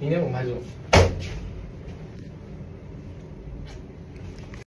明天我们还走